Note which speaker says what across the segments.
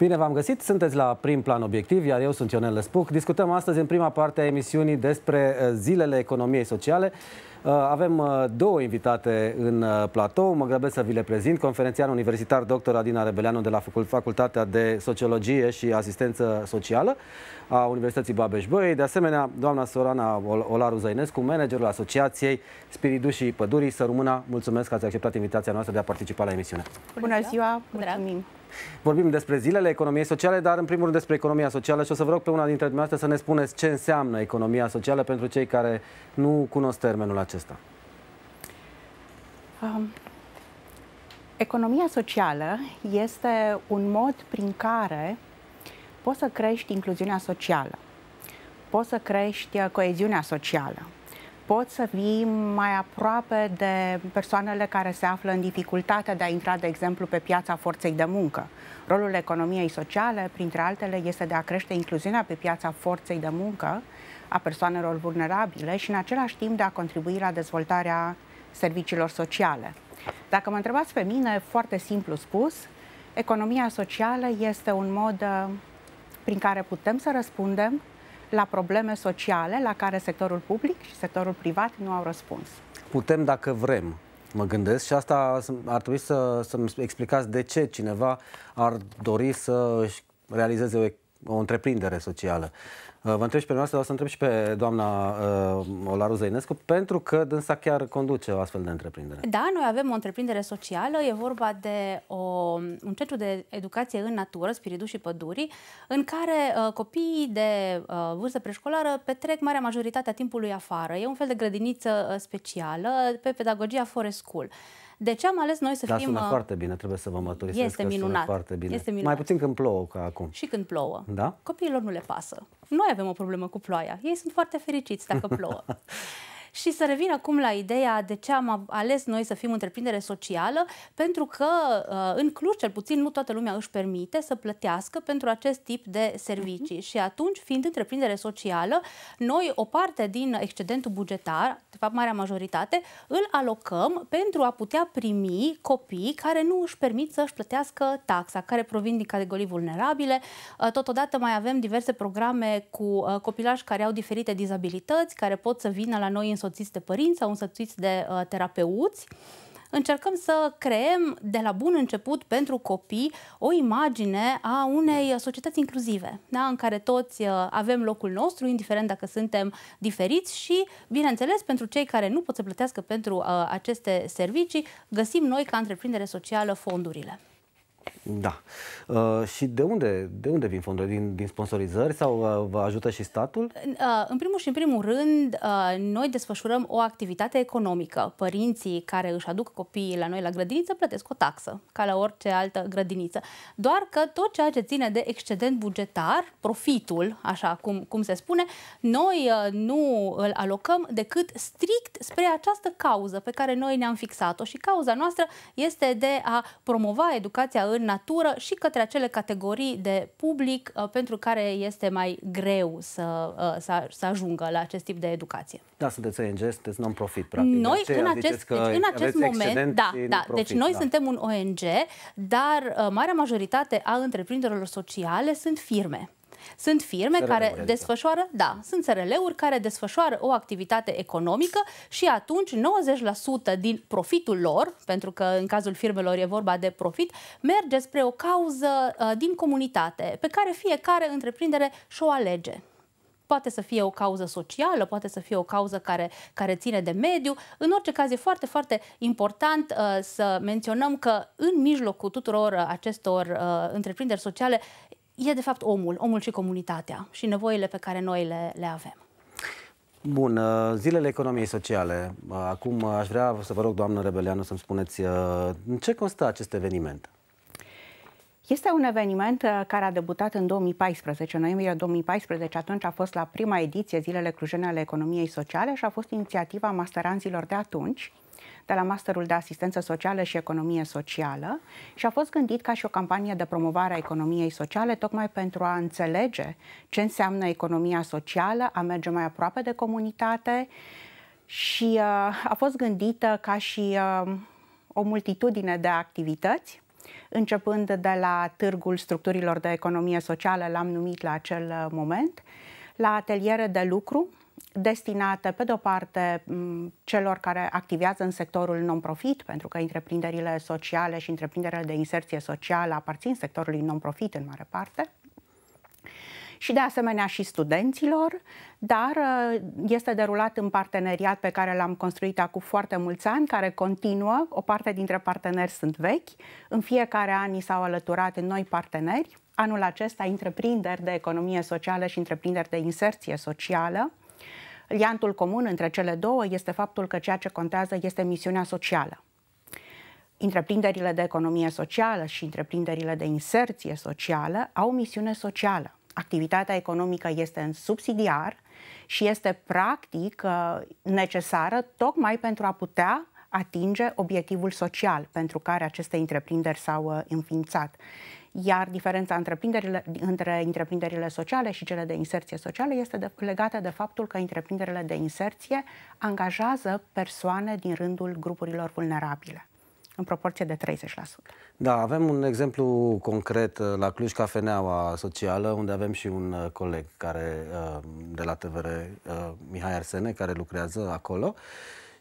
Speaker 1: Bine v-am găsit, sunteți la prim plan obiectiv, iar eu sunt Ionel Lăspuc. Discutăm astăzi în prima parte a emisiunii despre uh, zilele economiei sociale. Uh, avem uh, două invitate în platou, mă grăbesc să vi le prezint. Conferențian universitar dr. Adina Rebeleanu de la Facultatea de Sociologie și Asistență Socială a Universității Babeș-Băi. De asemenea, doamna Sorana Olaru Zăinescu, managerul Asociației Spiridușii Pădurii. Să rămână, mulțumesc că ați acceptat invitația noastră de a participa la emisiune.
Speaker 2: Bună ziua, mulțumim!
Speaker 1: Vorbim despre zilele economiei sociale, dar în primul rând despre economia socială și o să vă rog pe una dintre dumneavoastră să ne spuneți ce înseamnă economia socială pentru cei care nu cunosc termenul acesta. Um,
Speaker 2: economia socială este un mod prin care poți să crești incluziunea socială, poți să crești coeziunea socială, poți să vii mai aproape de persoanele care se află în dificultatea de a intra, de exemplu, pe piața forței de muncă. Rolul economiei sociale, printre altele, este de a crește incluziunea pe piața forței de muncă a persoanelor vulnerabile și, în același timp, de a contribui la dezvoltarea serviciilor sociale. Dacă mă întrebați pe mine, foarte simplu spus, economia socială este un mod uh, prin care putem să răspundem la probleme sociale la care sectorul public și sectorul privat nu au răspuns.
Speaker 1: Putem dacă vrem, mă gândesc, și asta ar trebui să, să-mi explicați de ce cineva ar dori să realizeze o, o întreprindere socială. Uh, vă întreb și pe noastră, dar o să întreb și pe doamna uh, Olaru Zăinescu, pentru că dânsa chiar conduce o astfel de întreprindere.
Speaker 3: Da, noi avem o întreprindere socială, e vorba de o, un centru de educație în natură, Spiridu și Pădurii, în care uh, copiii de uh, vârstă preșcolară petrec marea majoritate a timpului afară. E un fel de grădiniță uh, specială pe pedagogia Forest School. De ce am ales noi să
Speaker 1: da,
Speaker 3: fim...
Speaker 1: sună uh, foarte bine, trebuie să vă mărturisesc
Speaker 3: este minunat.
Speaker 1: foarte bine.
Speaker 3: Este minunat.
Speaker 1: Mai puțin când plouă ca acum.
Speaker 3: Și când plouă.
Speaker 1: Da?
Speaker 3: Copiilor nu le pasă. Noi avem o problemă cu ploaia. Ei sunt foarte fericiți dacă plouă. Și să revin acum la ideea de ce am ales noi să fim întreprindere socială, pentru că uh, în Cluj, cel puțin, nu toată lumea își permite să plătească pentru acest tip de servicii. Uh-huh. Și atunci, fiind întreprindere socială, noi o parte din excedentul bugetar, de fapt marea majoritate, îl alocăm pentru a putea primi copii care nu își permit să își plătească taxa, care provin din categorii vulnerabile. Uh, totodată mai avem diverse programe cu copilași care au diferite dizabilități, care pot să vină la noi în însoțiți de părinți sau însoțiți de uh, terapeuți. Încercăm să creăm de la bun început pentru copii o imagine a unei societăți inclusive, da? în care toți uh, avem locul nostru, indiferent dacă suntem diferiți și, bineînțeles, pentru cei care nu pot să plătească pentru uh, aceste servicii, găsim noi ca întreprindere socială fondurile.
Speaker 1: Da. Uh, și de unde, de unde vin fondurile? Din, din sponsorizări sau uh, vă ajută și statul?
Speaker 3: Uh, în primul și în primul rând, uh, noi desfășurăm o activitate economică. Părinții care își aduc copiii la noi la grădiniță plătesc o taxă, ca la orice altă grădiniță. Doar că tot ceea ce ține de excedent bugetar, profitul, așa cum, cum se spune, noi uh, nu îl alocăm decât strict spre această cauză pe care noi ne-am fixat-o. Și cauza noastră este de a promova educația în natură și către acele categorii de public uh, pentru care este mai greu să, uh, să, să ajungă la acest tip de educație.
Speaker 1: Da, sunteți ONG, sunteți non-profit, practic.
Speaker 3: Noi, în acest, deci, în acest moment, da, da,
Speaker 1: profit,
Speaker 3: deci noi
Speaker 1: da.
Speaker 3: suntem un ONG, dar uh, marea majoritate a întreprinderilor sociale sunt firme. Sunt firme SRL care adică. desfășoară, da, sunt SRL-uri care desfășoară o activitate economică și atunci 90% din profitul lor, pentru că în cazul firmelor e vorba de profit, merge spre o cauză uh, din comunitate pe care fiecare întreprindere și-o alege poate să fie o cauză socială, poate să fie o cauză care, care ține de mediu. În orice caz, e foarte, foarte important uh, să menționăm că în mijlocul tuturor acestor uh, întreprinderi sociale e de fapt omul, omul și comunitatea și nevoile pe care noi le, le avem.
Speaker 1: Bun, uh, zilele economiei sociale. Uh, acum aș vrea să vă rog, doamnă Rebeleanu, să-mi spuneți uh, în ce constă acest eveniment?
Speaker 2: Este un eveniment care a debutat în 2014, în noiembrie 2014, atunci a fost la prima ediție Zilele Clujene ale Economiei Sociale și a fost inițiativa masteranților de atunci de la Masterul de Asistență Socială și Economie Socială și a fost gândit ca și o campanie de promovare a economiei sociale, tocmai pentru a înțelege ce înseamnă economia socială, a merge mai aproape de comunitate și uh, a fost gândită ca și uh, o multitudine de activități începând de la Târgul Structurilor de Economie Socială, l-am numit la acel moment, la ateliere de lucru, destinate, pe de-o parte, celor care activează în sectorul non-profit, pentru că întreprinderile sociale și întreprinderile de inserție socială aparțin sectorului non-profit în mare parte, și de asemenea și studenților, dar uh, este derulat în parteneriat pe care l-am construit acum foarte mulți ani, care continuă. O parte dintre parteneri sunt vechi. În fiecare an ni s-au alăturat noi parteneri. Anul acesta, întreprinderi de economie socială și întreprinderi de inserție socială. Liantul comun între cele două este faptul că ceea ce contează este misiunea socială. Întreprinderile de economie socială și întreprinderile de inserție socială au misiune socială activitatea economică este în subsidiar și este practic uh, necesară tocmai pentru a putea atinge obiectivul social pentru care aceste întreprinderi s-au uh, înființat. Iar diferența întreprinderile, între întreprinderile sociale și cele de inserție socială este de, legată de faptul că întreprinderile de inserție angajează persoane din rândul grupurilor vulnerabile în proporție de 30%.
Speaker 1: Da, avem un exemplu concret uh, la Cluj Cafeneaua Socială, unde avem și un uh, coleg care, uh, de la TVR, Mihai Arsene, care lucrează acolo.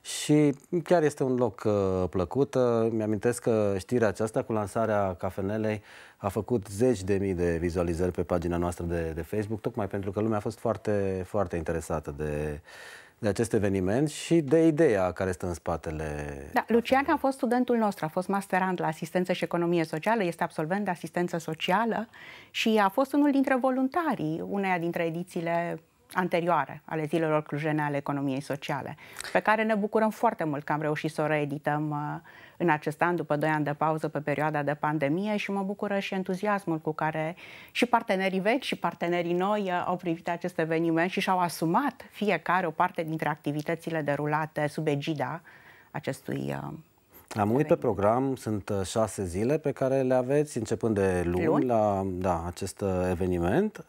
Speaker 1: Și chiar este un loc plăcut. Mi-amintesc că știrea aceasta cu lansarea cafenelei a făcut zeci de mii de vizualizări pe pagina noastră de, de Facebook, tocmai pentru că lumea a fost foarte, foarte interesată de, de acest eveniment și de ideea care stă în spatele...
Speaker 2: Da, Lucian a fost studentul nostru, a fost masterand la asistență și economie socială, este absolvent de asistență socială și a fost unul dintre voluntarii uneia dintre edițiile anterioare ale zilelor clujene ale economiei sociale, pe care ne bucurăm foarte mult că am reușit să o reedităm uh, în acest an, după 2 ani de pauză pe perioada de pandemie și mă bucură și entuziasmul cu care și partenerii vechi și partenerii noi uh, au privit acest eveniment și și-au asumat fiecare o parte dintre activitățile derulate sub egida acestui uh,
Speaker 1: am uit pe program, sunt șase zile pe care le aveți, începând de luni, luni? la da, acest eveniment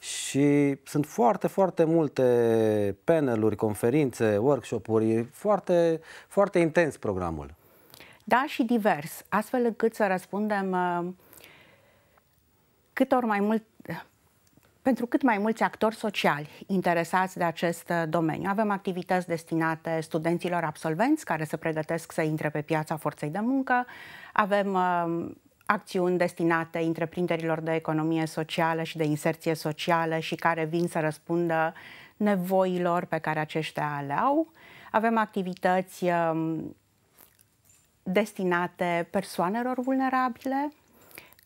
Speaker 1: și sunt foarte, foarte multe paneluri, conferințe, workshop-uri, foarte, foarte intens programul.
Speaker 2: Da, și divers, astfel încât să răspundem uh, cât ori mai mult, pentru cât mai mulți actori sociali interesați de acest uh, domeniu. Avem activități destinate studenților absolvenți care se pregătesc să intre pe piața forței de muncă, avem uh, acțiuni destinate întreprinderilor de economie socială și de inserție socială și care vin să răspundă nevoilor pe care aceștia le au. Avem activități um, destinate persoanelor vulnerabile,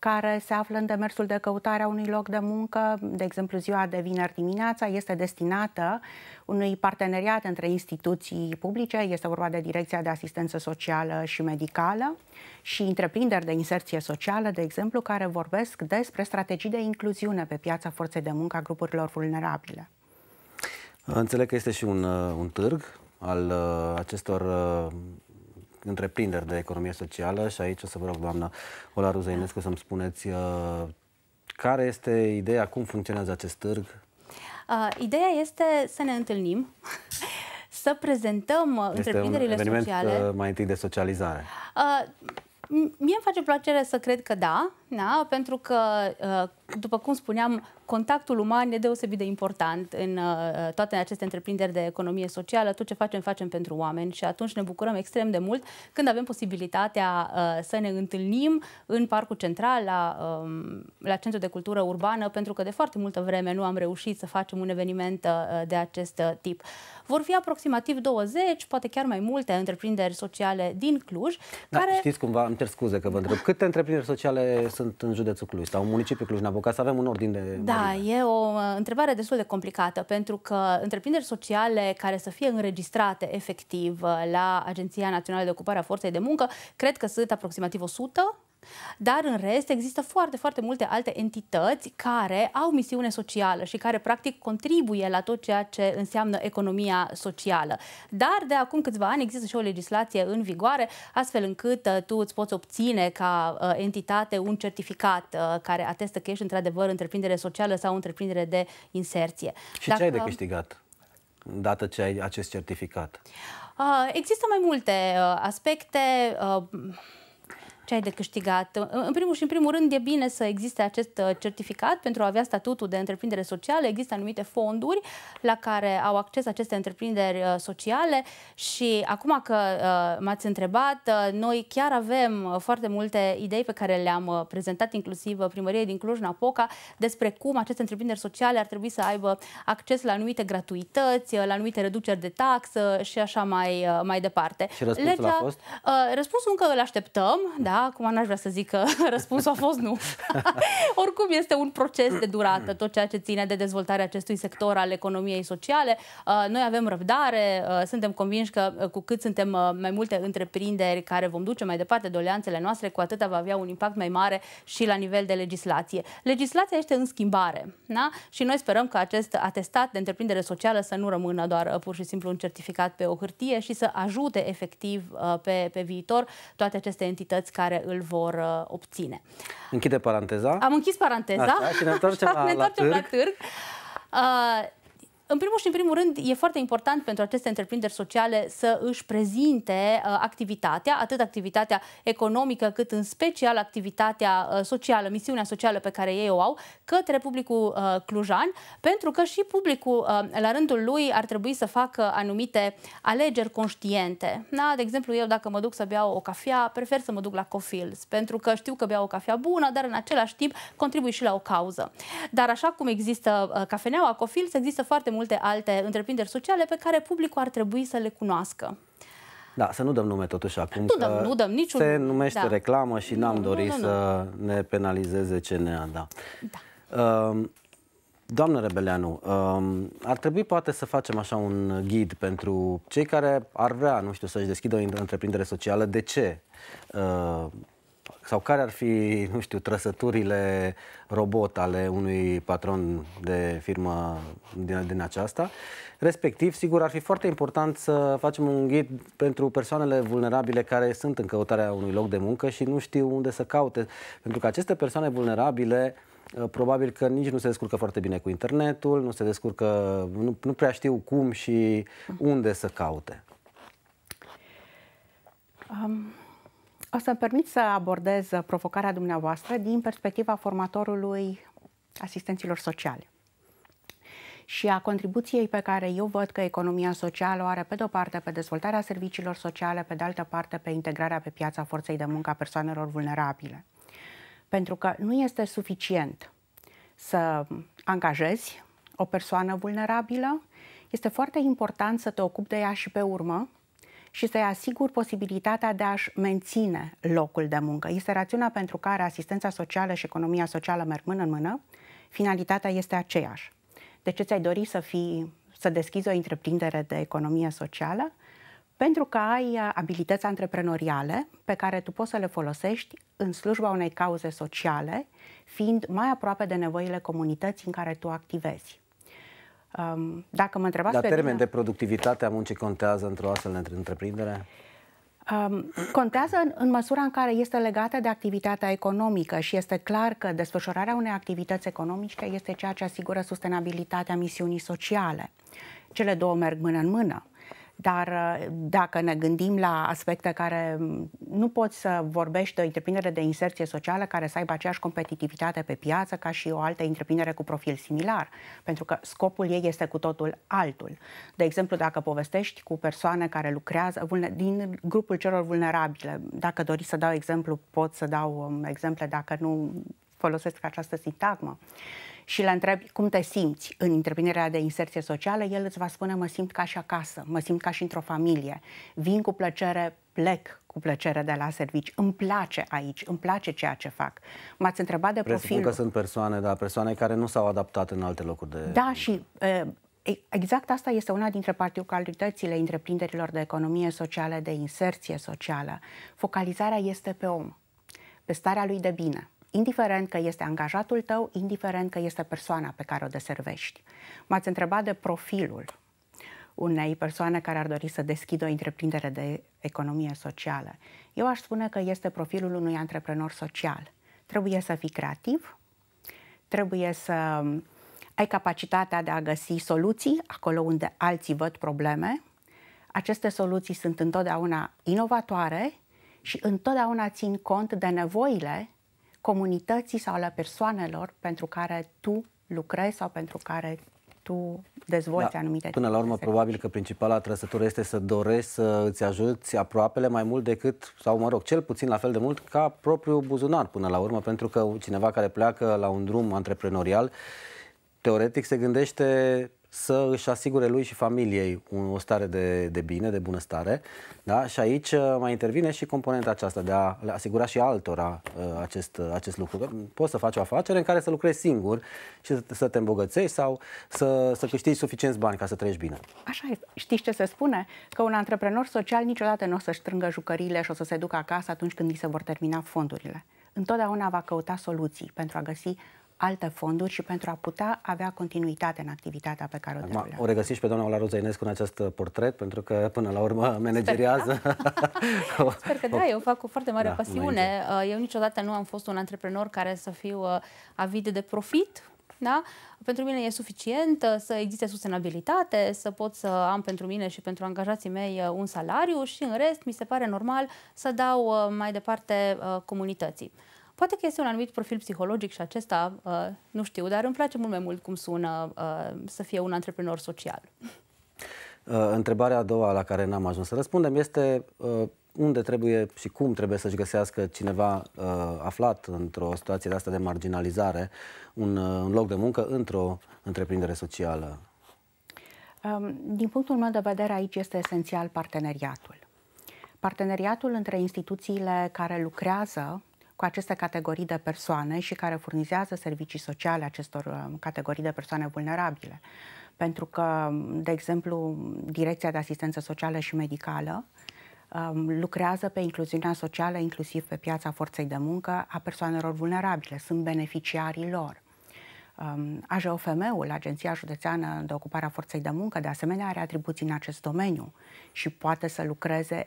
Speaker 2: care se află în demersul de căutare a unui loc de muncă, de exemplu ziua de vineri dimineața, este destinată unui parteneriat între instituții publice, este vorba de Direcția de Asistență Socială și Medicală și întreprinderi de inserție socială, de exemplu, care vorbesc despre strategii de incluziune pe piața forței de muncă a grupurilor vulnerabile.
Speaker 1: Înțeleg că este și un, uh, un târg al uh, acestor uh, întreprinderi de economie socială și aici o să vă rog, doamna Ola Ruzăinescu, să-mi spuneți uh, care este ideea, cum funcționează acest târg?
Speaker 3: Uh, ideea este să ne întâlnim, să prezentăm uh, este întreprinderile
Speaker 1: un
Speaker 3: sociale.
Speaker 1: Uh, mai întâi de socializare.
Speaker 3: Uh, Mie îmi face plăcere să cred că da, da pentru că, uh, după cum spuneam, contactul uman e deosebit de important în uh, toate aceste întreprinderi de economie socială. Tot ce facem, facem pentru oameni și atunci ne bucurăm extrem de mult când avem posibilitatea uh, să ne întâlnim în Parcul Central, la, um, la Centrul de Cultură Urbană, pentru că de foarte multă vreme nu am reușit să facem un eveniment de acest tip. Vor fi aproximativ 20, poate chiar mai multe întreprinderi sociale din Cluj.
Speaker 1: Da, care... Știți cumva, îmi cer scuze că vă întreb, câte întreprinderi sociale sunt în județul Cluj sau în municipiul Cluj-Napoca? Să avem un ordin de...
Speaker 3: Da, e o uh, întrebare destul de complicată, pentru că întreprinderi sociale care să fie înregistrate efectiv uh, la Agenția Națională de Ocupare a Forței de Muncă, cred că sunt aproximativ 100 dar în rest există foarte, foarte multe alte entități care au misiune socială și care practic contribuie la tot ceea ce înseamnă economia socială. Dar de acum câțiva ani există și o legislație în vigoare, astfel încât uh, tu îți poți obține ca uh, entitate un certificat uh, care atestă că ești într-adevăr întreprindere socială sau întreprindere de inserție.
Speaker 1: Și Dacă... ce ai de câștigat? dată ce ai acest certificat?
Speaker 3: Uh, există mai multe uh, aspecte. Uh, ce ai de câștigat. În primul și în primul rând e bine să existe acest uh, certificat pentru a avea statutul de întreprindere socială. Există anumite fonduri la care au acces aceste întreprinderi uh, sociale și acum că uh, m-ați întrebat, noi chiar avem foarte multe idei pe care le-am prezentat inclusiv primăriei din Cluj-Napoca despre cum aceste întreprinderi sociale ar trebui să aibă acces la anumite gratuități, la anumite reduceri de taxă și așa mai, mai departe.
Speaker 1: Și răspunsul Legea, a fost?
Speaker 3: Răspunsul încă îl așteptăm, da, da, acum n-aș vrea să zic că răspunsul a fost nu. Oricum este un proces de durată, tot ceea ce ține de dezvoltarea acestui sector al economiei sociale. Uh, noi avem răbdare, uh, suntem convinși că uh, cu cât suntem mai multe întreprinderi care vom duce mai departe doleanțele noastre, cu atât va avea un impact mai mare și la nivel de legislație. Legislația este în schimbare da? și noi sperăm că acest atestat de întreprindere socială să nu rămână doar pur și simplu un certificat pe o hârtie și să ajute efectiv pe, pe viitor toate aceste entități care care îl vor uh, obține.
Speaker 1: Închide paranteza.
Speaker 3: Am închis paranteza. Așa,
Speaker 1: și ne întoarcem, la, ne întoarcem la,
Speaker 3: la târg. La târg. Uh, în primul și în primul rând, e foarte important pentru aceste întreprinderi sociale să își prezinte uh, activitatea, atât activitatea economică, cât în special activitatea uh, socială, misiunea socială pe care ei o au, către publicul uh, clujan, pentru că și publicul, uh, la rândul lui, ar trebui să facă anumite alegeri conștiente. Da? De exemplu, eu dacă mă duc să beau o cafea, prefer să mă duc la Cofils, pentru că știu că beau o cafea bună, dar în același timp contribui și la o cauză. Dar așa cum există uh, cafeneaua Cofils, există foarte multe alte întreprinderi sociale pe care publicul ar trebui să le cunoască.
Speaker 1: Da, să nu dăm nume totuși acum.
Speaker 3: Nu dăm, nu dăm niciun
Speaker 1: Se numește da. reclamă și n-am dorit nu, nu, să ne penalizeze CNA, da. da. Uh, Doamnă Rebeleanu, um, ar trebui poate să facem așa un ghid pentru cei care ar vrea, nu știu, să-și deschidă o întreprindere socială. De ce? Uh, sau care ar fi, nu știu, trăsăturile robot ale unui patron de firmă din, din aceasta. Respectiv, sigur, ar fi foarte important să facem un ghid pentru persoanele vulnerabile care sunt în căutarea unui loc de muncă și nu știu unde să caute. Pentru că aceste persoane vulnerabile uh, probabil că nici nu se descurcă foarte bine cu internetul, nu se descurcă, nu, nu prea știu cum și unde să caute.
Speaker 2: Um, o să-mi permit să abordez provocarea dumneavoastră din perspectiva formatorului asistenților sociale și a contribuției pe care eu văd că economia socială o are pe de-o parte pe dezvoltarea serviciilor sociale, pe de altă parte pe integrarea pe piața forței de muncă a persoanelor vulnerabile. Pentru că nu este suficient să angajezi o persoană vulnerabilă, este foarte important să te ocupi de ea și pe urmă, și să-i asigur posibilitatea de a-și menține locul de muncă. Este rațiunea pentru care asistența socială și economia socială merg mână în mână. Finalitatea este aceeași. De ce ți-ai dori să, fii, să deschizi o întreprindere de economie socială? Pentru că ai uh, abilități antreprenoriale pe care tu poți să le folosești în slujba unei cauze sociale, fiind mai aproape de nevoile comunității în care tu activezi.
Speaker 1: Um, dacă mă întrebați Dar pe termen mine, de productivitate a muncii contează într-o astfel de întreprindere?
Speaker 2: Um, contează în, în măsura în care este legată de activitatea economică și este clar că desfășurarea unei activități economice este ceea ce asigură sustenabilitatea misiunii sociale. Cele două merg mână în mână. Dar uh, dacă ne gândim la aspecte care mm, nu poți să vorbești de o întreprindere de inserție socială care să aibă aceeași competitivitate pe piață ca și o altă întreprindere cu profil similar, pentru că scopul ei este cu totul altul. De exemplu, dacă povestești cu persoane care lucrează din grupul celor vulnerabile, dacă doriți să dau exemplu, pot să dau um, exemple dacă nu folosesc această sintagmă și le întrebi cum te simți în întreprinderea de inserție socială, el îți va spune mă simt ca și acasă, mă simt ca și într-o familie, vin cu plăcere, plec cu plăcere de la servici, îmi place aici, îmi place ceea ce fac. M-ați întrebat de profil.
Speaker 1: că sunt persoane, da, persoane care nu s-au adaptat în alte locuri de...
Speaker 2: Da, și Exact asta este una dintre particularitățile întreprinderilor de economie socială, de inserție socială. Focalizarea este pe om, pe starea lui de bine, indiferent că este angajatul tău, indiferent că este persoana pe care o deservești. M-ați întrebat de profilul unei persoane care ar dori să deschidă o întreprindere de economie socială. Eu aș spune că este profilul unui antreprenor social. Trebuie să fii creativ, trebuie să ai capacitatea de a găsi soluții acolo unde alții văd probleme. Aceste soluții sunt întotdeauna inovatoare și întotdeauna țin cont de nevoile comunității sau ale persoanelor pentru care tu lucrezi sau pentru care tu dezvolți da, anumite
Speaker 1: Până la urmă, probabil că principala trăsătură este să dorești să îți ajuți aproapele mai mult decât, sau mă rog, cel puțin la fel de mult ca propriul buzunar până la urmă, pentru că cineva care pleacă la un drum antreprenorial, teoretic se gândește să își asigure lui și familiei o stare de, de bine, de bunăstare. Da? Și aici uh, mai intervine și componenta aceasta de a le asigura și altora uh, acest, uh, acest lucru. Că poți să faci o afacere în care să lucrezi singur și să te îmbogățești sau să, să câștigi suficienți bani ca să trăiești bine.
Speaker 2: Așa este. Știți ce se spune? Că un antreprenor social niciodată nu o să-și strângă jucăriile și o să se ducă acasă atunci când îi se vor termina fondurile. Întotdeauna va căuta soluții pentru a găsi alte fonduri și pentru a putea avea continuitate în activitatea pe care o derulează.
Speaker 1: O regăsiți pe doamna Ola Zăinescu în acest portret, pentru că până la urmă manageriază.
Speaker 3: Sper, da. Sper că da, eu fac cu foarte mare da, pasiune. Uh, eu niciodată nu am fost un antreprenor care să fiu uh, avid de profit, da? Pentru mine e suficient uh, să existe sustenabilitate, să pot să am pentru mine și pentru angajații mei un salariu și în rest mi se pare normal să dau mai departe comunității. Poate că este un anumit profil psihologic și acesta, uh, nu știu, dar îmi place mult mai mult cum sună uh, să fie un antreprenor social.
Speaker 1: Uh, întrebarea a doua la care n-am ajuns să răspundem este uh, unde trebuie și cum trebuie să-și găsească cineva uh, aflat într-o situație de asta de marginalizare un, uh, un loc de muncă într-o întreprindere socială?
Speaker 2: Um, din punctul meu de vedere, aici este esențial parteneriatul. Parteneriatul între instituțiile care lucrează cu aceste categorii de persoane și care furnizează servicii sociale acestor uh, categorii de persoane vulnerabile. Pentru că, de exemplu, Direcția de Asistență Socială și Medicală um, lucrează pe incluziunea socială, inclusiv pe piața forței de muncă a persoanelor vulnerabile, sunt beneficiarii lor. Um, AJOFM-ul, Agenția Județeană de Ocupare a Forței de Muncă, de asemenea are atribuții în acest domeniu și poate să lucreze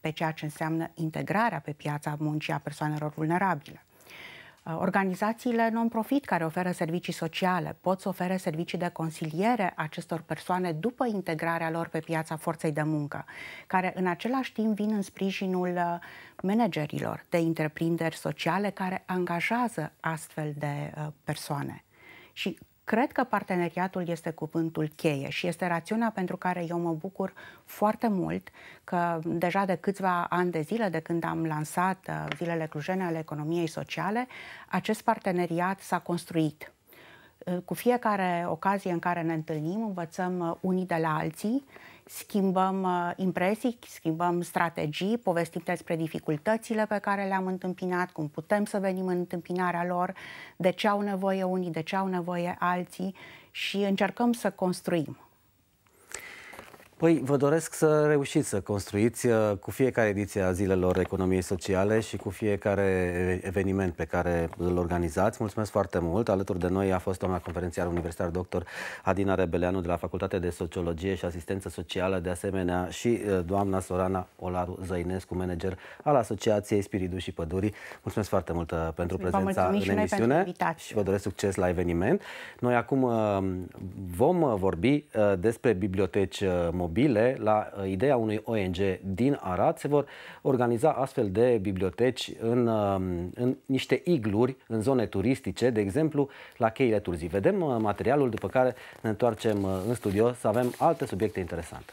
Speaker 2: pe ceea ce înseamnă integrarea pe piața muncii a persoanelor vulnerabile. Uh, organizațiile non-profit care oferă servicii sociale pot să ofere servicii de consiliere acestor persoane după integrarea lor pe piața forței de muncă, care în același timp vin în sprijinul uh, managerilor de întreprinderi sociale care angajează astfel de uh, persoane. Și Cred că parteneriatul este cuvântul cheie și este rațiunea pentru care eu mă bucur foarte mult că deja de câțiva ani de zile, de când am lansat uh, Zilele Clujene ale Economiei Sociale, acest parteneriat s-a construit. Uh, cu fiecare ocazie în care ne întâlnim, învățăm uh, unii de la alții schimbăm uh, impresii, schimbăm strategii, povestim despre dificultățile pe care le-am întâmpinat, cum putem să venim în întâmpinarea lor, de ce au nevoie unii, de ce au nevoie alții și încercăm să construim.
Speaker 1: Păi vă doresc să reușiți să construiți uh, cu fiecare ediție a Zilelor Economiei Sociale și cu fiecare eveniment pe care îl organizați. Mulțumesc foarte mult. Alături de noi a fost doamna conferențiar universitar dr. Adina Rebeleanu de la Facultatea de Sociologie și Asistență Socială, de asemenea și uh, doamna Sorana Olaru Zăinescu, manager al Asociației Spiridu și Pădurii. Mulțumesc foarte mult uh, pentru prezența în emisiune și vă doresc succes la eveniment. Noi acum vom vorbi despre biblioteci mobile mobile, la uh, ideea unui ONG din Arad, se vor organiza astfel de biblioteci în, um, în niște igluri, în zone turistice, de exemplu, la cheile Turzii. Vedem uh, materialul, după care ne întoarcem uh, în studio să avem alte subiecte interesante.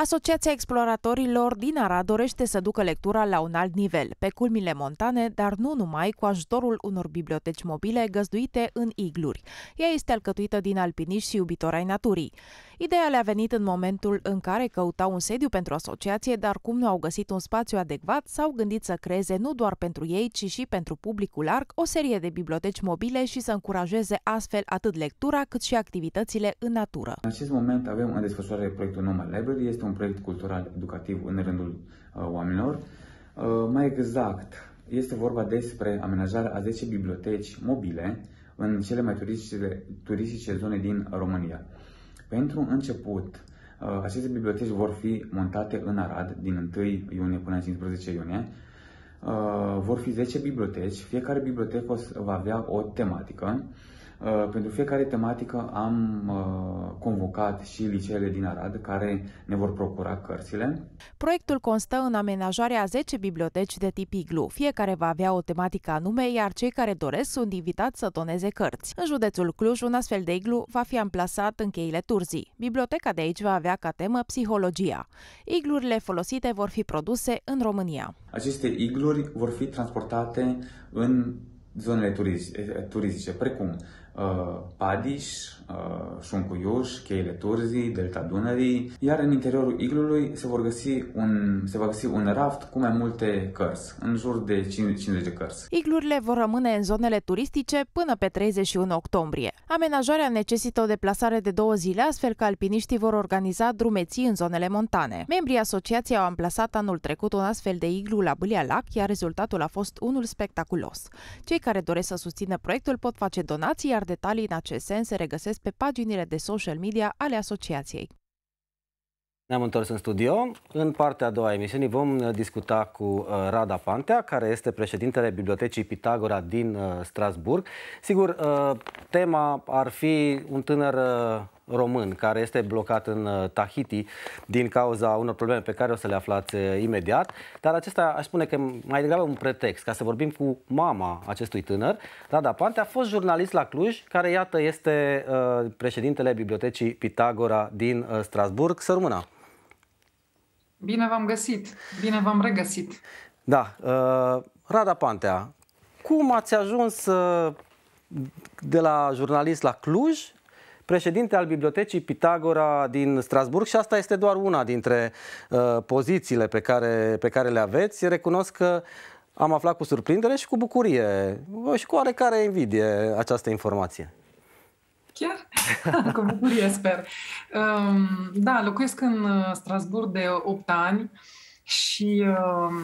Speaker 4: Asociația Exploratorilor din Arad dorește să ducă lectura la un alt nivel, pe culmile montane, dar nu numai, cu ajutorul unor biblioteci mobile găzduite în igluri. Ea este alcătuită din alpiniști și iubitori ai naturii. Ideea le-a venit în momentul în care căutau un sediu pentru asociație, dar cum nu au găsit un spațiu adecvat, s-au gândit să creeze nu doar pentru ei, ci și pentru publicul larg o serie de biblioteci mobile și să încurajeze astfel atât lectura cât și activitățile în natură.
Speaker 5: În acest moment avem în desfășurare proiectul Nomad Library, este un proiect cultural educativ în rândul uh, oamenilor. Uh, mai exact, este vorba despre amenajarea a 10 biblioteci mobile în cele mai turistice, turistice zone din România. Pentru început, uh, aceste biblioteci vor fi montate în Arad din 1 iunie până în 15 iunie. Uh, vor fi 10 biblioteci, fiecare bibliotecă va avea o tematică. Uh, pentru fiecare tematică am uh, convocat și liceele din Arad care ne vor procura cărțile.
Speaker 4: Proiectul constă în amenajarea a 10 biblioteci de tip iglu. Fiecare va avea o tematică anume, iar cei care doresc sunt invitați să doneze cărți. În județul Cluj, un astfel de iglu va fi amplasat în cheile Turzii. Biblioteca de aici va avea ca temă psihologia. Iglurile folosite vor fi produse în România.
Speaker 5: Aceste igluri vor fi transportate în zonele turistice, precum Uh, Padiș, uh, Șuncuiuș, Cheile Turzii, Delta Dunării, iar în interiorul iglului se, vor găsi un, se va găsi un raft cu mai multe cărți, în jur de 50 de cărți.
Speaker 4: Iglurile vor rămâne în zonele turistice până pe 31 octombrie. Amenajarea necesită o deplasare de două zile, astfel că alpiniștii vor organiza drumeții în zonele montane. Membrii asociației au amplasat anul trecut un astfel de iglu la Bâlia Lac, iar rezultatul a fost unul spectaculos. Cei care doresc să susțină proiectul pot face donații, iar detalii în acest sens se regăsesc pe paginile de social media ale asociației.
Speaker 1: Ne-am întors în studio. În partea a doua a emisiunii vom uh, discuta cu uh, Rada Pantea, care este președintele Bibliotecii Pitagora din uh, Strasburg. Sigur, tema ar fi un tânăr român care este blocat în Tahiti din cauza unor probleme pe care o să le aflați imediat, dar acesta aș spune că mai degrabă un pretext ca să vorbim cu mama acestui tânăr. Rada Pantea a fost jurnalist la Cluj, care iată este președintele Bibliotecii Pitagora din Strasburg. Să rămână!
Speaker 6: Bine v-am găsit, bine v-am regăsit.
Speaker 1: Da, uh, Rada Pantea, cum ați ajuns uh, de la jurnalist la Cluj, președinte al Bibliotecii Pitagora din Strasburg și asta este doar una dintre uh, pozițiile pe care, pe care le aveți. Recunosc că am aflat cu surprindere și cu bucurie și cu oarecare invidie această informație.
Speaker 6: Chiar? Cu bucurie, sper. Um, da, locuiesc în uh, Strasburg de 8 ani și um,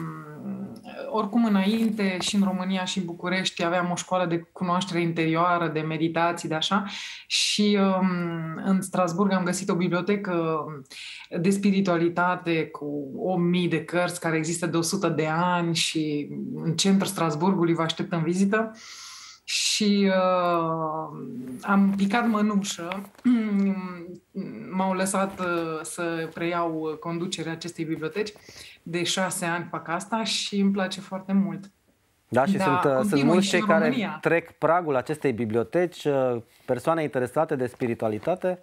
Speaker 6: oricum înainte și în România și în București aveam o școală de cunoaștere interioară, de meditații, de așa și um, în Strasburg am găsit o bibliotecă de spiritualitate cu o mii de cărți care există de 100 de ani și în centrul Strasburgului vă aștept în vizită. Uh, și uh, am picat mănușă. M-au lăsat uh, să preiau conducerea acestei biblioteci. De șase ani fac asta și îmi place foarte mult.
Speaker 1: Da, și da, sunt, uh, sunt mulți cei care România. trec pragul acestei biblioteci, uh, persoane interesate de spiritualitate?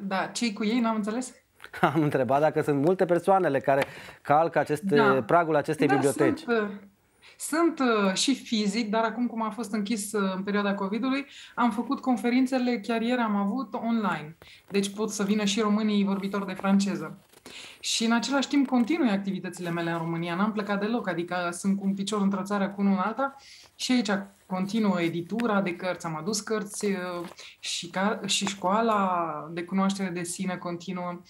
Speaker 6: Da, cei cu ei, n-am înțeles?
Speaker 1: Am întrebat dacă sunt multe persoanele care calcă aceste, da. pragul acestei da, biblioteci. Sunt,
Speaker 6: sunt uh, și fizic, dar acum cum a fost închis uh, în perioada COVID-ului, am făcut conferințele, chiar ieri am avut online. Deci pot să vină și românii vorbitori de franceză. Și în același timp continui activitățile mele în România. N-am plecat deloc, adică sunt cu un picior într-o țară cu unul în alta și aici continuă editura de cărți, am adus cărți uh, și, ca, și școala de cunoaștere de sine continuă.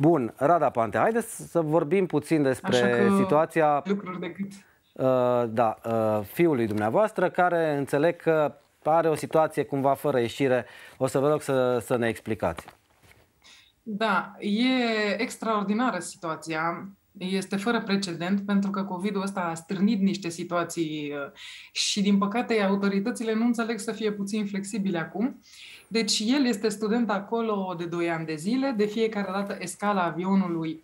Speaker 1: Bun, Rada Pante, haideți să vorbim puțin despre situația
Speaker 6: lucruri decât.
Speaker 1: Uh, da, uh, fiului dumneavoastră, care înțeleg că are o situație cumva fără ieșire. O să vă rog să, să ne explicați.
Speaker 6: Da, e extraordinară situația. Este fără precedent pentru că COVID-ul ăsta a stârnit niște situații uh, și, din păcate, autoritățile nu înțeleg să fie puțin flexibile acum deci el este student acolo de 2 ani de zile, de fiecare dată escala avionului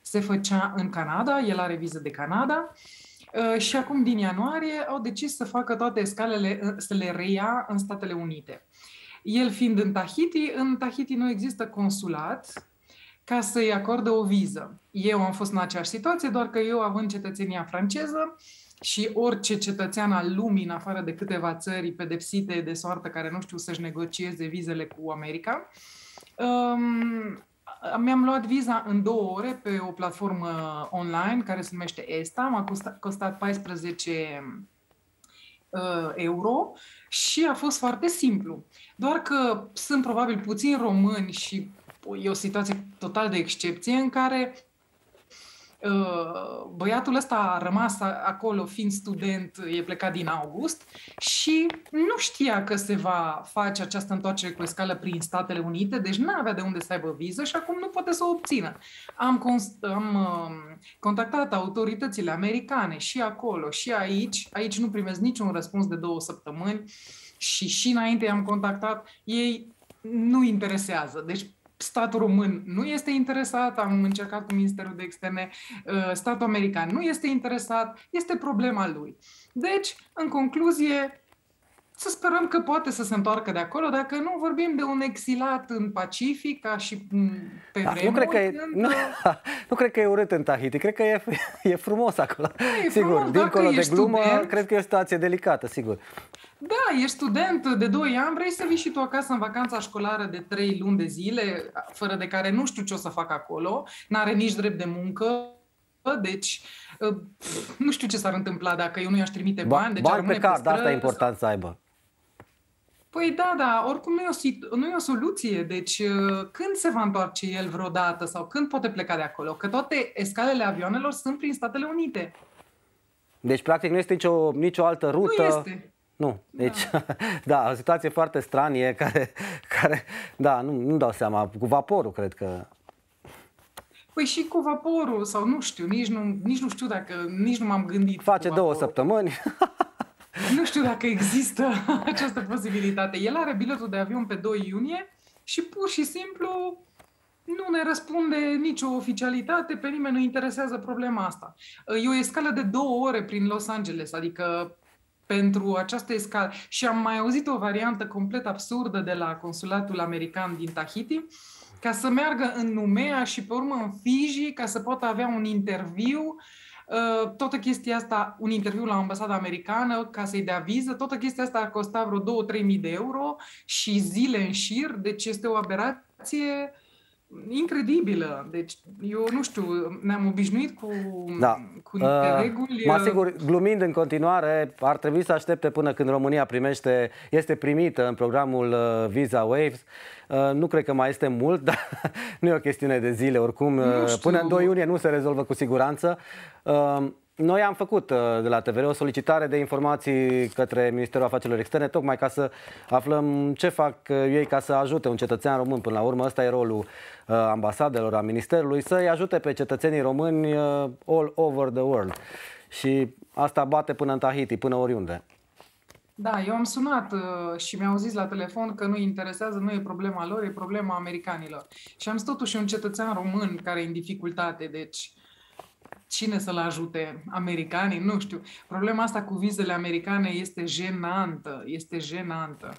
Speaker 6: se făcea în Canada, el are viză de Canada uh, și acum din ianuarie au decis să facă toate escalele, uh, să le reia în Statele Unite. El fiind în Tahiti, în Tahiti nu există consulat ca să-i acorde o viză. Eu am fost în aceeași situație, doar că eu, având cetățenia franceză, și orice cetățean al lumii, în afară de câteva țări pedepsite de soartă care nu știu să-și negocieze vizele cu America, um, mi-am luat viza în două ore pe o platformă online care se numește ESTA, m-a costat, costat 14 uh, euro și a fost foarte simplu. Doar că sunt probabil puțini români și e o situație total de excepție în care Uh, băiatul ăsta a rămas acolo fiind student, e plecat din august și nu știa că se va face această întoarcere cu escală prin Statele Unite, deci nu avea de unde să aibă viză și acum nu poate să o obțină. Am, const- am uh, contactat autoritățile americane și acolo și aici, aici nu primesc niciun răspuns de două săptămâni și și înainte am contactat, ei nu interesează. Deci statul român nu este interesat, am încercat cu Ministerul de Externe, uh, statul american nu este interesat, este problema lui. Deci, în concluzie, să sperăm că poate să se întoarcă de acolo, dacă nu vorbim de un exilat în Pacific, ca și pe da, vremuri.
Speaker 1: Nu cred, că e, când... nu, nu cred că e urât în Tahiti, cred că e, e frumos acolo. E sigur, frumos, dincolo de glumă, student, cred că e o situație delicată, sigur.
Speaker 6: Da, ești student de 2 ani, vrei să vii și tu acasă în vacanța școlară de 3 luni de zile, fără de care nu știu ce o să fac acolo, n-are nici drept de muncă, deci pf, nu știu ce s-ar întâmpla dacă eu nu i-aș trimite bani. Deci
Speaker 1: bani pe card, asta e important să aibă.
Speaker 6: Păi da, da, oricum nu e, o, nu e o soluție. Deci când se va întoarce el vreodată sau când poate pleca de acolo? Că toate escalele avioanelor sunt prin Statele Unite.
Speaker 1: Deci, practic, nu este nicio, nicio altă rută.
Speaker 6: Nu este.
Speaker 1: Nu, deci, da, da o situație foarte stranie care, care da, nu, nu dau seama, cu vaporul cred că...
Speaker 6: Păi și cu vaporul, sau nu știu, nici nu, nici nu știu dacă, nici nu m-am gândit
Speaker 1: Face două săptămâni.
Speaker 6: Nu știu dacă există această posibilitate. El are biletul de avion pe 2 iunie și pur și simplu nu ne răspunde nicio oficialitate, pe nimeni nu interesează problema asta. E o escală de două ore prin Los Angeles, adică pentru această escală. Și am mai auzit o variantă complet absurdă de la consulatul american din Tahiti, ca să meargă în Numea și pe urmă în Fiji, ca să poată avea un interviu Uh, toată chestia asta, un interviu la ambasada americană ca să-i dea viză, toată chestia asta a costat vreo 2-3 mii de euro și zile în șir, deci este o aberație incredibilă. Deci, eu nu știu, ne-am obișnuit cu,
Speaker 1: da.
Speaker 6: cu niște uh, reguli.
Speaker 1: Mă asigur, glumind în continuare, ar trebui să aștepte până când România primește, este primită în programul uh, Visa Waves. Uh, nu cred că mai este mult, dar nu e o chestiune de zile oricum. Uh, până în 2 iunie nu se rezolvă cu siguranță. Uh, noi am făcut uh, de la TVR o solicitare de informații către Ministerul Afacerilor Externe, tocmai ca să aflăm ce fac uh, ei ca să ajute un cetățean român. Până la urmă, ăsta e rolul uh, ambasadelor, a Ministerului, să-i ajute pe cetățenii români all over the world. Și asta bate până în Tahiti, până oriunde.
Speaker 6: Da, eu am sunat uh, și mi-au zis la telefon că nu interesează, nu e problema lor, e problema americanilor. Și am totuși un cetățean român care e în dificultate, deci cine să-l ajute? Americanii? Nu știu. Problema asta cu vizele americane este jenantă, este jenantă.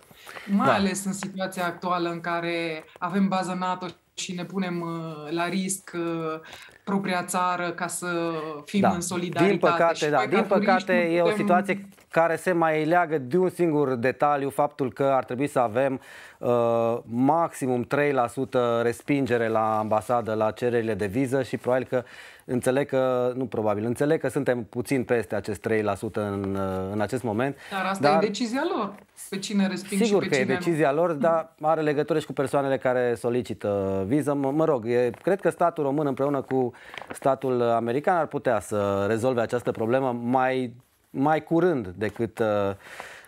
Speaker 6: Mai da. ales în situația actuală în care avem bază NATO și ne punem uh, la risc uh, propria țară ca să fim da. în solidaritate.
Speaker 1: Din păcate, da. Din păcate e putem... o situație care se mai leagă de un singur detaliu, faptul că ar trebui să avem uh, maximum 3% respingere la ambasadă la cererile de viză și probabil că înțeleg că, nu probabil, înțeleg că suntem puțin peste acest 3% în, uh, în acest moment.
Speaker 6: Dar asta dar, e decizia lor, pe cine resping
Speaker 1: Sigur
Speaker 6: și pe
Speaker 1: că
Speaker 6: cine
Speaker 1: e decizia
Speaker 6: nu.
Speaker 1: lor, dar are legătură și cu persoanele care solicită viză. Mă, mă rog, e, cred că statul român împreună cu statul american ar putea să rezolve această problemă mai mai curând decât, uh,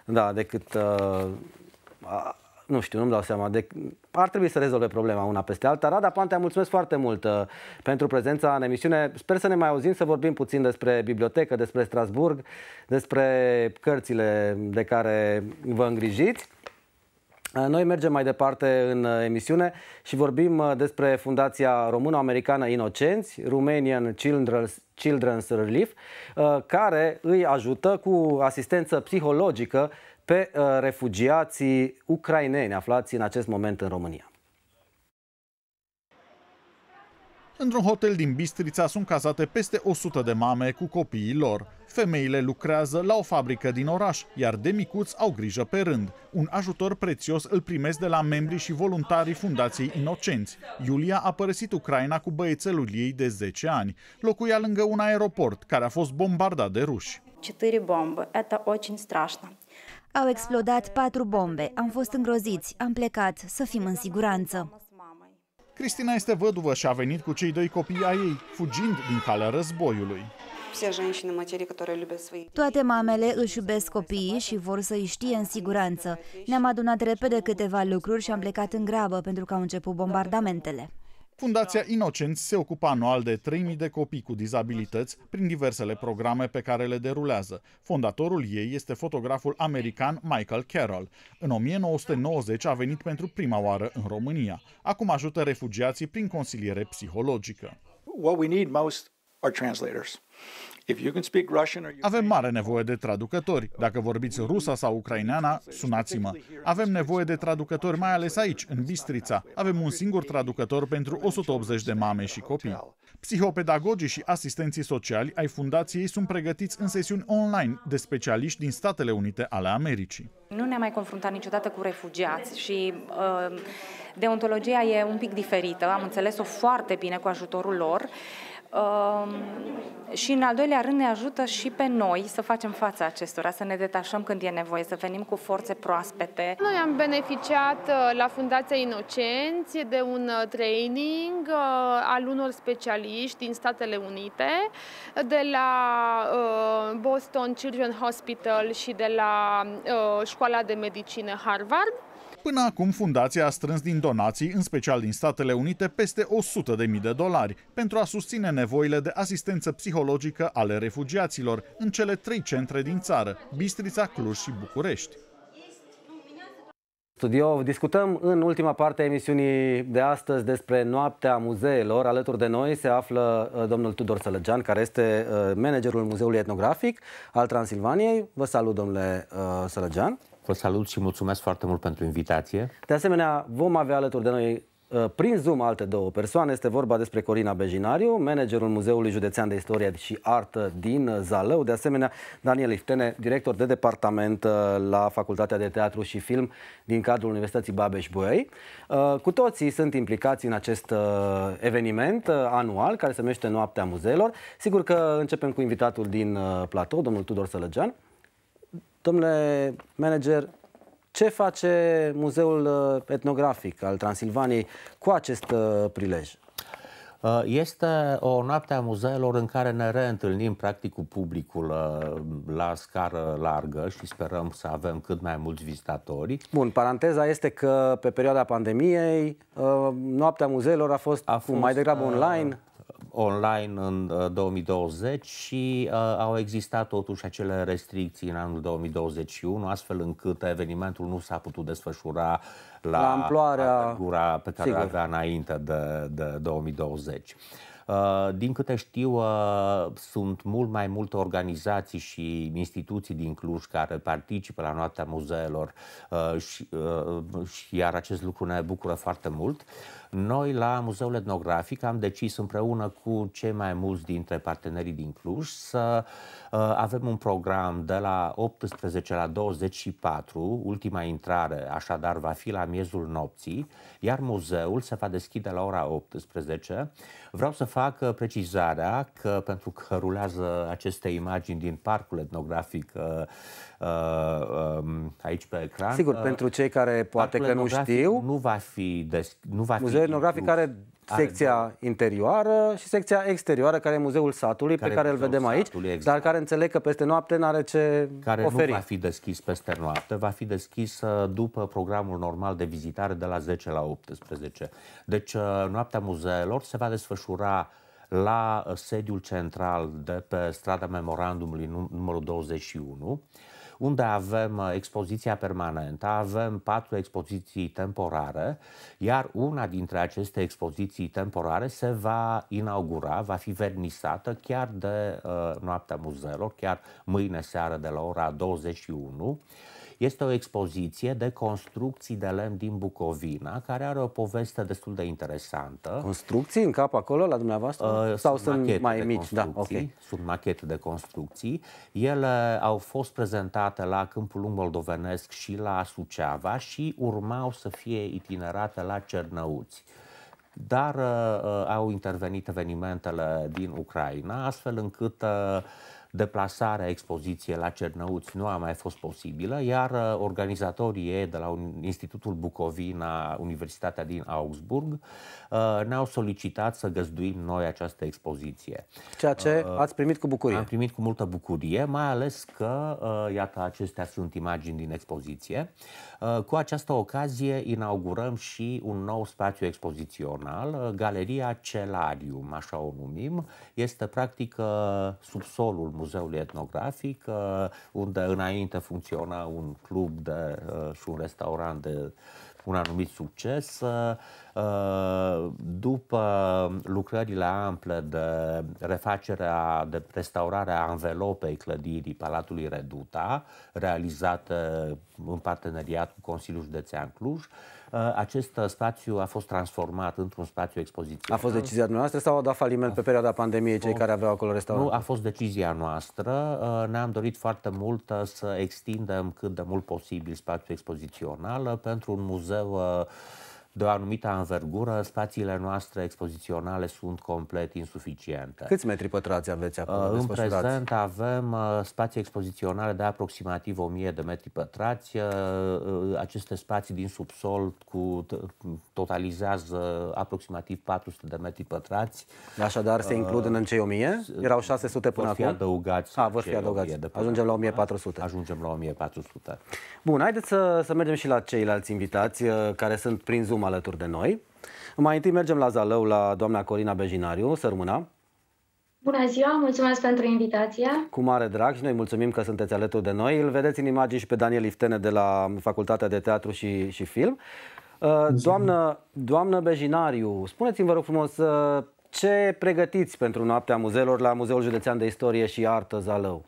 Speaker 1: da, decât uh, nu știu, nu-mi dau seama. De, ar trebui să rezolve problema una peste alta. Rada Pantea, mulțumesc foarte mult uh, pentru prezența în emisiune. Sper să ne mai auzim, să vorbim puțin despre bibliotecă, despre Strasburg, despre cărțile de care vă îngrijiți. Noi mergem mai departe în emisiune și vorbim despre Fundația Româno-Americană Inocenți, Romanian Children's, Children's Relief, care îi ajută cu asistență psihologică pe refugiații ucraineni aflați în acest moment în România.
Speaker 7: Într-un hotel din Bistrița sunt cazate peste 100 de mame cu copiii lor. Femeile lucrează la o fabrică din oraș, iar de micuți au grijă pe rând. Un ajutor prețios îl primesc de la membrii și voluntarii Fundației Inocenți. Iulia a părăsit Ucraina cu băiețelul ei de 10 ani. Locuia lângă un aeroport care a fost bombardat de ruși.
Speaker 8: Au explodat patru bombe, am fost îngroziți, am plecat să fim în siguranță.
Speaker 7: Cristina este văduvă și a venit cu cei doi copii ai ei, fugind din calea războiului.
Speaker 8: Toate mamele își iubesc copiii și vor să îi știe în siguranță. Ne-am adunat repede câteva lucruri și am plecat în grabă pentru că au început bombardamentele.
Speaker 7: Fundația Inocenți se ocupă anual de 3.000 de copii cu dizabilități prin diversele programe pe care le derulează. Fondatorul ei este fotograful american Michael Carroll. În 1990 a venit pentru prima oară în România. Acum ajută refugiații prin consiliere psihologică.
Speaker 9: What we need most are translators.
Speaker 7: Avem mare nevoie de traducători. Dacă vorbiți rusa sau ucraineana, sunați-mă. Avem nevoie de traducători, mai ales aici, în Bistrița. Avem un singur traducător pentru 180 de mame și copii. Psihopedagogii și asistenții sociali ai fundației sunt pregătiți în sesiuni online de specialiști din Statele Unite ale Americii.
Speaker 10: Nu ne-am mai confruntat niciodată cu refugiați și uh, deontologia e un pic diferită. Am înțeles-o foarte bine cu ajutorul lor. Uh, și în al doilea rând ne ajută și pe noi să facem fața acestora, să ne detașăm când e nevoie, să venim cu forțe proaspete.
Speaker 11: Noi am beneficiat uh, la Fundația Inocenți de un uh, training uh, al unor specialiști din Statele Unite, de la Boston Children's Hospital și de la Școala de Medicină Harvard.
Speaker 7: Până acum, fundația a strâns din donații, în special din Statele Unite, peste 100.000 de dolari pentru a susține nevoile de asistență psihologică ale refugiaților în cele trei centre din țară, Bistrița, Cluj și București.
Speaker 1: Studio, discutăm în ultima parte a emisiunii de astăzi despre noaptea muzeelor. Alături de noi se află uh, domnul Tudor Sălăgean, care este uh, managerul Muzeului Etnografic al Transilvaniei. Vă salut, domnule uh, Sălăgean.
Speaker 12: Vă salut și mulțumesc foarte mult pentru invitație.
Speaker 1: De asemenea, vom avea alături de noi uh, prin Zoom alte două persoane. Este vorba despre Corina Bejinariu, managerul Muzeului Județean de Istorie și Artă din Zalău. De asemenea, Daniel Iftene, director de departament uh, la Facultatea de Teatru și Film din cadrul Universității Babeș-Bolyai. Uh, cu toții sunt implicați în acest eveniment anual care se numește Noaptea Muzeelor. Sigur că începem cu invitatul din platou, domnul Tudor Sălăgean. Domnule manager, ce face Muzeul uh, Etnografic al Transilvaniei cu acest uh, prilej?
Speaker 12: Uh, este o noapte a muzeelor în care ne reîntâlnim practic cu publicul la scară largă și sperăm să avem cât mai mulți vizitatori.
Speaker 1: Bun, paranteza este că pe perioada pandemiei noaptea muzeelor a fost, a fost mai degrabă online
Speaker 12: online în 2020 uh, și uh, au existat totuși acele restricții în anul 2021, astfel încât evenimentul nu s-a putut desfășura la, la amploarea pe care Sigur. avea înainte de, de 2020. Uh, din câte știu, uh, sunt mult mai multe organizații și instituții din Cluj care participă la Noaptea Muzeelor și, și iar acest lucru ne bucură foarte mult. Noi la Muzeul Etnografic am decis împreună cu cei mai mulți dintre partenerii din Cluj să uh, avem un program de la 18 la 24, ultima intrare așadar va fi la miezul nopții, iar muzeul se va deschide la ora 18. Vreau să fac uh, precizarea că pentru că rulează aceste imagini din parcul etnografic uh, uh, um, aici pe ecran.
Speaker 1: Sigur, uh, pentru cei care poate că nu știu.
Speaker 12: Nu va fi, des, nu va
Speaker 1: Muzeul Etnografic are secția are, interioară și secția exterioară, care e Muzeul Satului, care pe care îl vedem aici, satului, exact. dar care înțeleg că peste noapte nu are ce
Speaker 12: care
Speaker 1: oferi.
Speaker 12: nu va fi deschis peste noapte, va fi deschis uh, după programul normal de vizitare de la 10 la 18. Deci, uh, noaptea muzeelor se va desfășura la sediul central de pe strada Memorandumului numărul 21 unde avem uh, expoziția permanentă, avem patru expoziții temporare, iar una dintre aceste expoziții temporare se va inaugura, va fi vernisată chiar de uh, Noaptea Muzeelor, chiar mâine seară de la ora 21 este o expoziție de construcții de lemn din Bucovina, care are o poveste destul de interesantă.
Speaker 1: Construcții în cap acolo, la dumneavoastră? Uh, Sau sunt, sunt mai mici? Da, okay.
Speaker 12: Sunt machete de construcții. Ele au fost prezentate la Câmpul Lung Moldovenesc și la Suceava și urmau să fie itinerate la Cernăuți dar uh, uh, au intervenit evenimentele din Ucraina, astfel încât uh, deplasarea expoziției la Cernăuți nu a mai fost posibilă, iar uh, organizatorii de la Institutul Bucovina, Universitatea din Augsburg, uh, ne-au solicitat să găzduim noi această expoziție.
Speaker 1: Ceea ce uh, ați primit cu bucurie.
Speaker 12: Am primit cu multă bucurie, mai ales că, iată, acestea sunt imagini din expoziție. Cu această ocazie inaugurăm și un nou spațiu expozițional, Galeria Celarium, așa o numim. Este practic subsolul Muzeului Etnografic, unde înainte funcționa un club de, și un restaurant de un anumit succes. După lucrările ample de refacere, de restaurare a anvelopei clădirii Palatului Reduta, realizate în parteneriat cu Consiliul Județean Cluj, Uh, acest spațiu a fost transformat într-un spațiu expozițional.
Speaker 1: A fost decizia noastră sau a dat faliment pe perioada pandemiei cei care aveau acolo restaurant?
Speaker 12: Nu, a fost decizia noastră. Uh, ne-am dorit foarte mult uh, să extindem cât de mult posibil spațiul expozițional pentru un muzeu de o anumită anvergură, spațiile noastre expoziționale sunt complet insuficiente.
Speaker 1: Câți metri pătrați aveți acolo
Speaker 12: În prezent avem uh, spații expoziționale de aproximativ 1000 de metri pătrați. Uh, uh, aceste spații din subsol cu, totalizează aproximativ 400 de metri pătrați.
Speaker 1: Așadar se includ în cei 1000? Erau 600 până
Speaker 12: acum? Vor fi adăugați.
Speaker 1: A, vor fi adăugați. Ajungem la 1400.
Speaker 12: Ajungem la 1400.
Speaker 1: Bun, haideți să, să mergem și la ceilalți invitați care sunt prin Zoom alături de noi. Mai întâi mergem la Zalău, la doamna Corina Bejinariu. Să rămână.
Speaker 13: Bună ziua, mulțumesc pentru invitație.
Speaker 1: Cu mare drag și noi mulțumim că sunteți alături de noi. Îl vedeți în imagini și pe Daniel Iftene de la Facultatea de Teatru și, și Film. Uh, doamnă, doamnă Bejinariu, spuneți-mi, vă rog frumos, uh, ce pregătiți pentru Noaptea Muzeelor la Muzeul Județean de Istorie și Artă Zalău?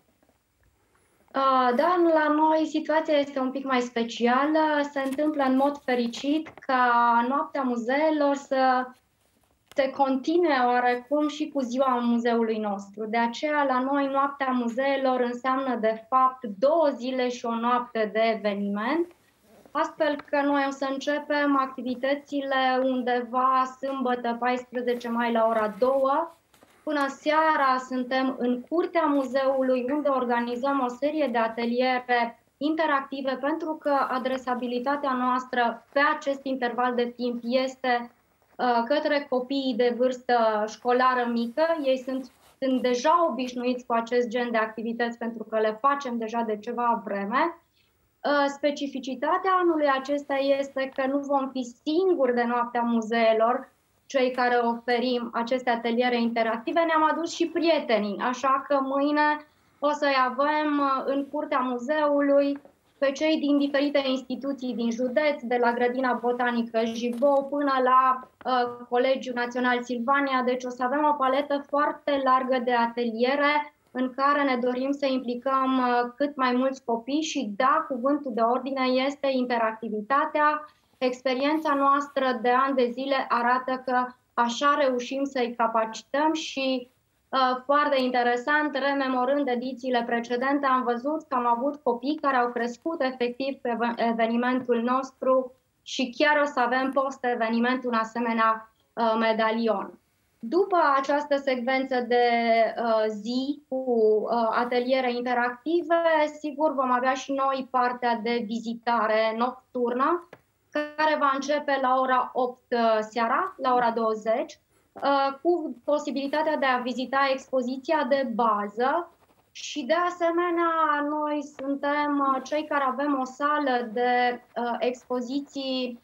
Speaker 13: Da, la noi situația este un pic mai specială. Se întâmplă în mod fericit ca noaptea muzeelor să se continue oarecum și cu ziua muzeului nostru. De aceea, la noi, noaptea muzeelor înseamnă, de fapt, două zile și o noapte de eveniment, astfel că noi o să începem activitățile undeva sâmbătă 14 mai la ora 2, Până seara suntem în curtea muzeului unde organizăm o serie de ateliere interactive pentru că adresabilitatea noastră pe acest interval de timp este uh, către copiii de vârstă școlară mică. Ei sunt, sunt deja obișnuiți cu acest gen de activități pentru că le facem deja de ceva vreme. Uh, specificitatea anului acesta este că nu vom fi singuri de noaptea muzeelor, cei care oferim aceste ateliere interactive, ne-am adus și prietenii, așa că mâine o să-i avem uh, în curtea muzeului pe cei din diferite instituții din județ, de la Grădina Botanică Jibo până la uh, Colegiul Național Silvania, deci o să avem o paletă foarte largă de ateliere în care ne dorim să implicăm uh, cât mai mulți copii și da, cuvântul de ordine este interactivitatea, Experiența noastră de ani de zile arată că așa reușim să-i capacităm și uh, foarte interesant, rememorând edițiile precedente, am văzut că am avut copii care au crescut efectiv pe evenimentul nostru și chiar o să avem post-eveniment un asemenea uh, medalion. După această secvență de uh, zi cu uh, ateliere interactive, sigur vom avea și noi partea de vizitare nocturnă, care va începe la ora 8 uh, seara, la ora 20, uh, cu posibilitatea de a vizita expoziția de bază și de asemenea noi suntem uh, cei care avem o sală de expoziții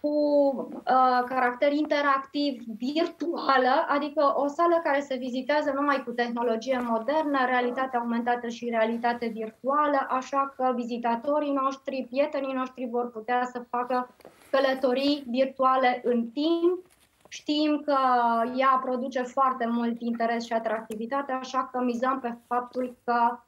Speaker 13: cu uh, caracter interactiv virtuală, adică o sală care se vizitează numai cu tehnologie modernă, realitate aumentată și realitate virtuală, așa că vizitatorii noștri, prietenii noștri vor putea să facă călătorii virtuale în timp. Știm că ea produce foarte mult interes și atractivitate, așa că mizăm pe faptul că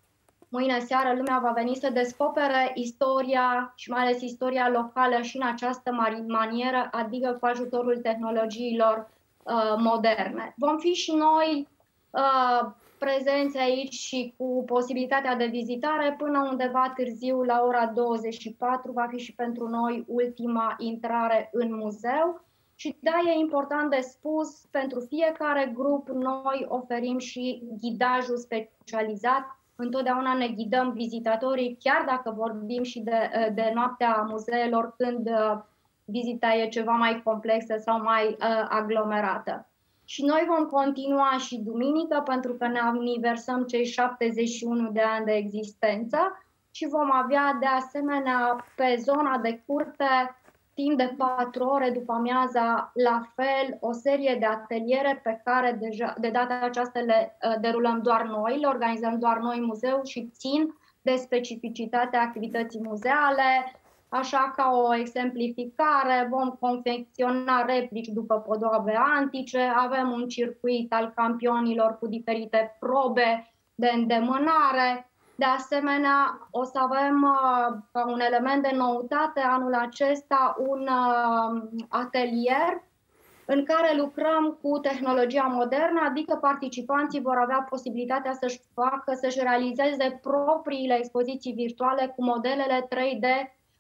Speaker 13: Mâine seară lumea va veni să descopere istoria și mai ales istoria locală și în această manieră, adică cu ajutorul tehnologiilor uh, moderne. Vom fi și noi uh, prezenți aici și cu posibilitatea de vizitare până undeva târziu la ora 24 va fi și pentru noi ultima intrare în muzeu Și da, e important de spus, pentru fiecare grup noi oferim și ghidajul specializat. Întotdeauna ne ghidăm vizitatorii, chiar dacă vorbim și de, de noaptea muzeelor, când uh, vizita e ceva mai complexă sau mai uh, aglomerată. Și noi vom continua și duminică pentru că ne aniversăm cei 71 de ani de existență și vom avea de asemenea pe zona de curte timp de patru ore după amiaza, la fel, o serie de ateliere pe care deja, de data aceasta le uh, derulăm doar noi, le organizăm doar noi în muzeu și țin de specificitatea activității muzeale, Așa ca o exemplificare, vom confecționa replici după podoabe antice, avem un circuit al campionilor cu diferite probe de îndemânare. De asemenea, o să avem uh, ca un element de noutate anul acesta un uh, atelier în care lucrăm cu tehnologia modernă, adică participanții vor avea posibilitatea să-și facă, să-și realizeze propriile expoziții virtuale cu modelele 3D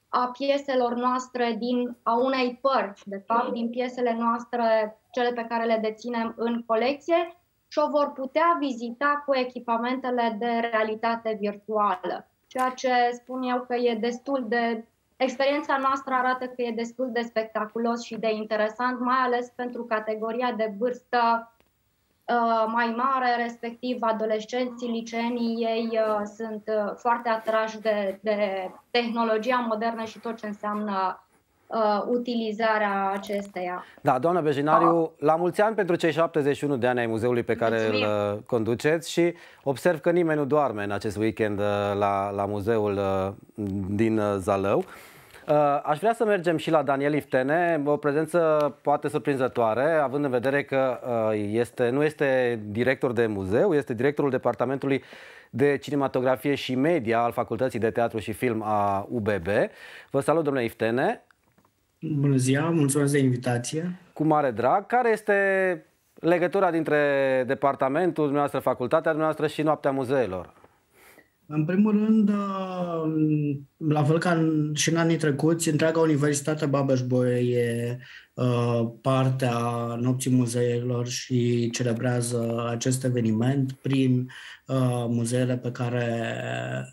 Speaker 13: a pieselor noastre din a unei părți, de fapt, din piesele noastre, cele pe care le deținem în colecție și o vor putea vizita cu echipamentele de realitate virtuală. Ceea ce spun eu că e destul de Experiența noastră arată că e destul de spectaculos și de interesant, mai ales pentru categoria de vârstă Uh, mai mare, respectiv adolescenții, liceenii, ei uh, sunt uh, foarte atrași de, de tehnologia modernă și tot ce înseamnă uh, utilizarea acesteia.
Speaker 1: Da, doamna Bejinariu, ah. la mulți ani pentru cei 71 de ani ai muzeului pe care Mulțumim. îl conduceți și observ că nimeni nu doarme în acest weekend la, la muzeul din Zalău. Uh, aș vrea să mergem și la Daniel Iftene, o prezență poate surprinzătoare, având în vedere că uh, este, nu este director de muzeu, este directorul departamentului de cinematografie și media al Facultății de Teatru și Film a UBB. Vă salut, domnule Iftene.
Speaker 14: Bună ziua, mulțumesc de invitație.
Speaker 1: Cu mare drag. Care este legătura dintre departamentul dumneavoastră, facultatea dumneavoastră și Noaptea Muzeelor?
Speaker 14: În primul rând, uh, la fel ca și în anii trecuți, întreaga Universitate Babeș-Bolyai e uh, partea Nopții Muzeilor și celebrează acest eveniment prin uh, muzeele pe care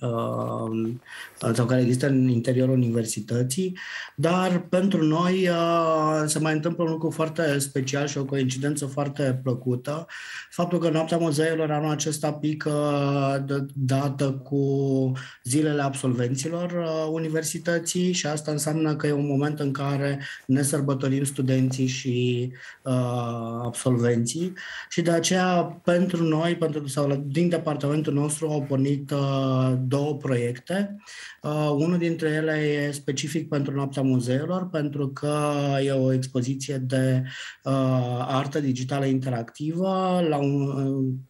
Speaker 14: uh, sau care există în interiorul universității, dar pentru noi uh, se mai întâmplă un lucru foarte special și o coincidență foarte plăcută. Faptul că Noaptea Muzeilor anul acesta pică dată cu zilele absolvenților uh, universității și asta înseamnă că e un moment în care ne sărbătorim studenții și uh, absolvenții și de aceea pentru noi, pentru, sau din departamentul nostru au pornit uh, două proiecte. Uh, unul dintre ele e specific pentru Noaptea Muzeelor, pentru că e o expoziție de uh, artă digitală interactivă la un,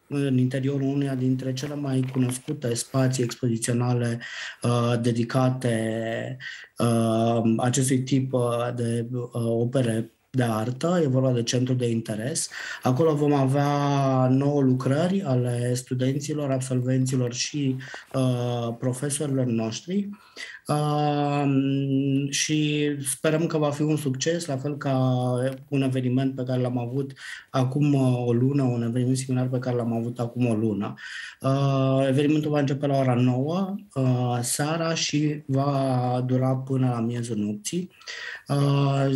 Speaker 14: în interiorul uneia dintre cele mai cunoscute spații expoziționale uh, dedicate uh, acestui tip uh, de uh, opere de artă, e vorba de centru de interes. Acolo vom avea nouă lucrări ale studenților, absolvenților și uh, profesorilor noștri și sperăm că va fi un succes, la fel ca un eveniment pe care l-am avut acum uh, o lună, un eveniment similar pe care l-am avut acum o lună. Uh, evenimentul va începe la ora 9 uh, seara și va dura până la miezul nopții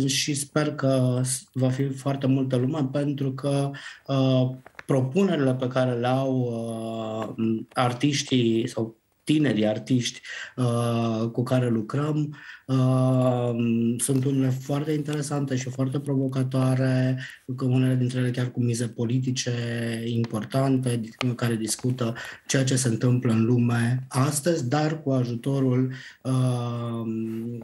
Speaker 14: și sper că va fi foarte multă lume pentru că propunerile pe care le au uh, artiștii sau tinerii artiști uh, cu care lucrăm uh, sunt unele foarte interesante și foarte provocatoare, cu unele dintre ele chiar cu mize politice importante, care discută ceea ce se întâmplă în lume astăzi, dar cu ajutorul, uh,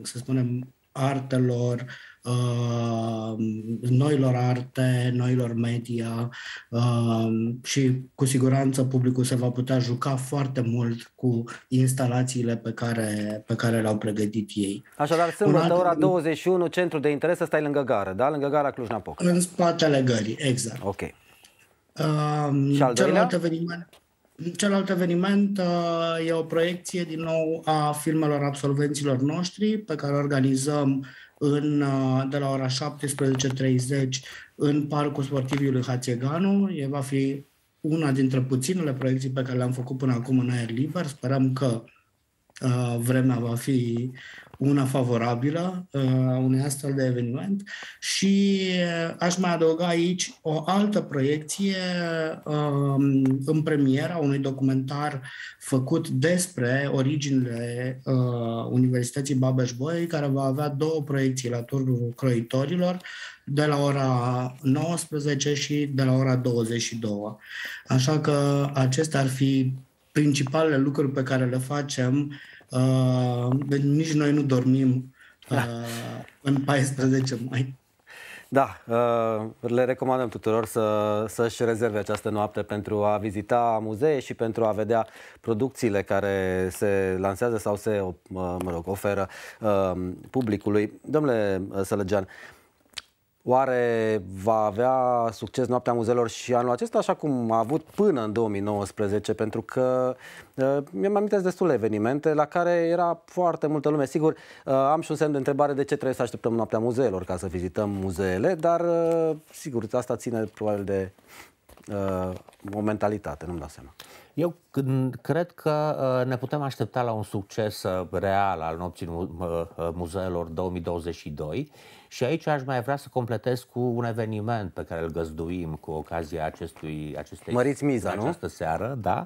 Speaker 14: să spunem, artelor, uh, noilor arte, noilor media uh, și cu siguranță publicul se va putea juca foarte mult cu instalațiile pe care, pe care le-au pregătit ei.
Speaker 1: Așadar, sâmbătă, alt... ora 21, centru de interes, ăsta e lângă gară, da? Lângă gara Cluj-Napoca.
Speaker 14: În spatele gării, exact.
Speaker 1: Ok. Uh,
Speaker 14: și al celălalt eveniment, Celălalt eveniment uh, e o proiecție din nou a filmelor absolvenților noștri pe care organizăm în, de la ora 17.30 în Parcul Sportivului Hațieganu. E va fi una dintre puținele proiecții pe care le-am făcut până acum în aer liber. Sperăm că uh, vremea va fi una favorabilă uh, unui astfel de eveniment și uh, aș mai adăuga aici o altă proiecție uh, în premiera unui documentar făcut despre originile uh, Universității Babeș-Bolyai, care va avea două proiecții la turnul croitorilor, de la ora 19 și de la ora 22. Așa că acestea ar fi principalele lucruri pe care le facem Uh, deci nici noi nu dormim uh, în 14 mai.
Speaker 1: Da, uh, le recomandăm tuturor să, să-și rezerve această noapte pentru a vizita muzee și pentru a vedea producțiile care se lansează sau se, uh, mă rog, oferă uh, publicului. Domnule Sălăgean, Oare va avea succes Noaptea Muzeelor și anul acesta, așa cum a avut până în 2019? Pentru că uh, mi-am amintesc destule evenimente la care era foarte multă lume. Sigur, uh, am și un semn de întrebare de ce trebuie să așteptăm Noaptea Muzeelor ca să vizităm muzeele, dar uh, sigur, asta ține probabil de uh, o mentalitate, nu-mi dau seama.
Speaker 12: Eu cred că uh, ne putem aștepta la un succes uh, real al Nopții Muzeelor 2022 și aici aș mai vrea să completez cu un eveniment pe care îl găzduim cu ocazia acestui, acestei
Speaker 1: Măriți miza,
Speaker 12: această nu? seară. Da?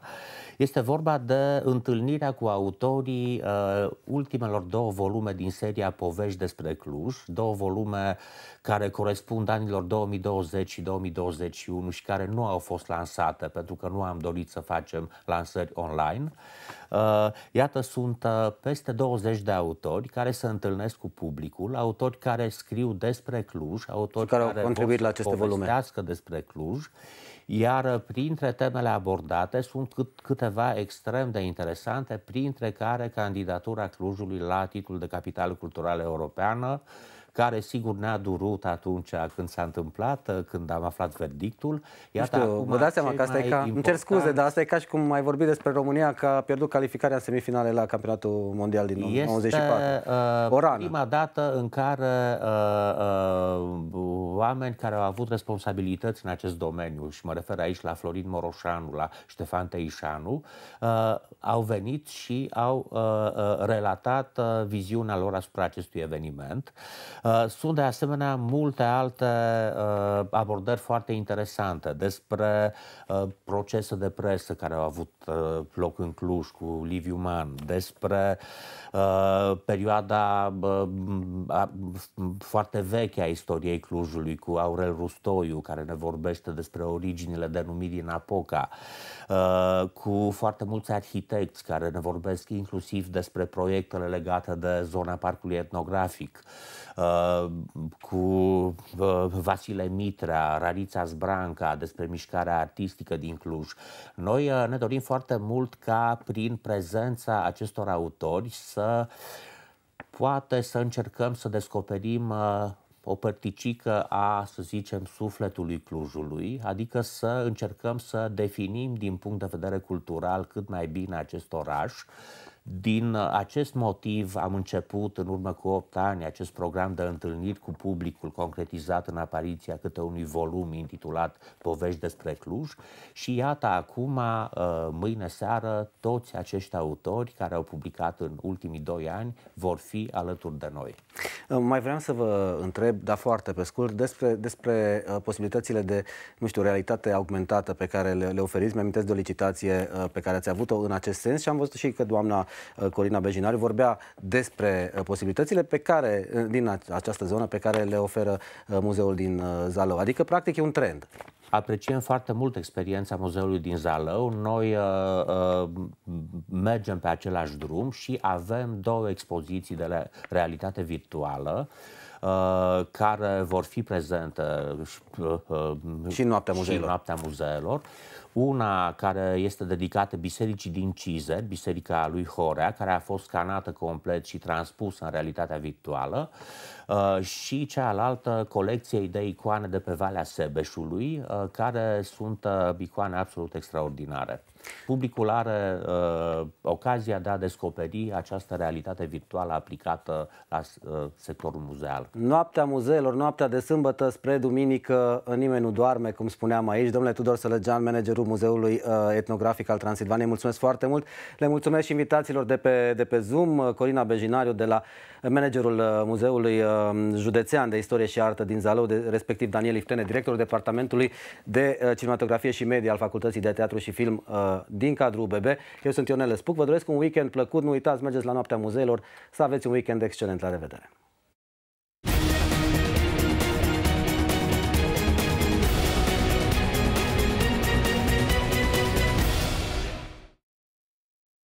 Speaker 12: Este vorba de întâlnirea cu autorii uh, ultimelor două volume din seria Povești despre Cluj, două volume care corespund anilor 2020 și 2021 și care nu au fost lansate pentru că nu am dorit să facem lansări online. Uh, iată, sunt uh, peste 20 de autori care se întâlnesc cu publicul, autori care scriu despre Cluj, autori
Speaker 1: care, care au contribuit la aceste volume
Speaker 12: despre Cluj iar printre temele abordate sunt câteva extrem de interesante, printre care candidatura Clujului la titlul de capitală culturală europeană, care sigur ne-a durut atunci când s-a întâmplat, când am aflat verdictul.
Speaker 1: Iată, nu știu, acum, vă dați seama că asta e ca, important... îmi cer scuze, dar asta e ca și cum ai vorbit despre România că a pierdut calificarea în semifinale la campionatul mondial din
Speaker 12: este,
Speaker 1: 94. Uh,
Speaker 12: prima dată în care uh, uh, oameni care au avut responsabilități în acest domeniu, și mă refer aici la Florin Moroșanu, la Ștefan Teișanu, uh, au venit și au uh, uh, relatat uh, viziunea lor asupra acestui eveniment. Uh, sunt de asemenea multe alte uh, abordări foarte interesante despre uh, procese de presă care au avut loc în Cluj cu Liviu Man, despre perioada foarte veche a istoriei Clujului cu Aurel Rustoiu, care ne vorbește despre originile denumirii în Apoca, cu foarte mulți arhitecți care ne vorbesc inclusiv despre proiectele legate de zona parcului etnografic. Uh, cu uh, Vasile Mitrea, Rarița Zbranca, despre mișcarea artistică din Cluj. Noi uh, ne dorim foarte mult ca prin prezența acestor autori să poate să încercăm să descoperim o părticică a, să zicem, sufletului Clujului, adică să încercăm să definim din punct de vedere cultural cât mai bine acest oraș, din uh, acest motiv am început în urmă cu 8 ani acest program de întâlniri cu publicul concretizat în apariția câte unui volum intitulat Povești despre Cluj și iată acum, uh, mâine seară, toți acești autori care au publicat în ultimii doi ani vor fi alături de noi.
Speaker 1: Uh, mai vreau să vă întreb, dar foarte pe scurt, despre, despre posibilitățile de, nu știu, realitate augmentată pe care le, le oferiți. Mi-am de o licitație pe care ați avut-o în acest sens și am văzut și că doamna Uh, Corina Bejinariu vorbea despre uh, posibilitățile pe care, uh, din această zonă pe care le oferă muzeul din Zalău. Adică, practic, e un trend.
Speaker 12: Apreciem foarte mult experiența muzeului din Zalău. Noi uh, uh, mergem pe același drum și avem două expoziții de realitate virtuală uh, care vor fi prezente
Speaker 1: uh, și în noaptea muzeelor.
Speaker 12: Și în noaptea muzeelor Una care este dedicată bisericii din Cize, biserica lui Horea, care a fost scanată complet și transpusă în realitatea virtuală, uh, și cealaltă colecție de icoane de pe Valea Sebeșului, uh, care sunt uh, icoane absolut extraordinare. Publicul are uh, ocazia de a descoperi această realitate virtuală aplicată la uh, sectorul muzeal.
Speaker 1: Noaptea muzeelor, noaptea de sâmbătă spre duminică, nimeni nu doarme, cum spuneam aici. Domnule Tudor Sălăgean, managerul Muzeului uh, Etnografic al Transilvaniei, mulțumesc foarte mult. Le mulțumesc și invitațiilor de pe, de pe Zoom, uh, Corina Bejinariu de la managerul uh, Muzeului uh, Județean de Istorie și Artă din Zalău, de, respectiv Daniel Iftene, directorul Departamentului de uh, Cinematografie și Media al Facultății de Teatru și Film din cadrul UBB. Eu sunt Ionel Spuc, vă doresc un weekend plăcut, nu uitați, mergeți la Noaptea Muzeilor, să aveți un weekend excelent, la revedere!